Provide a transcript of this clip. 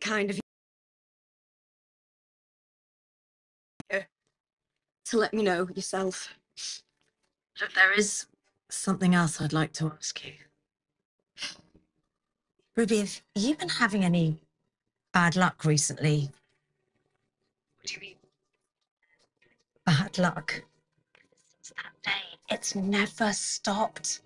kind of to let me know yourself. Look, there is something else I'd like to ask you. Ruby, have you been having any bad luck recently? What do you mean? Bad luck. Since that day, it's never stopped.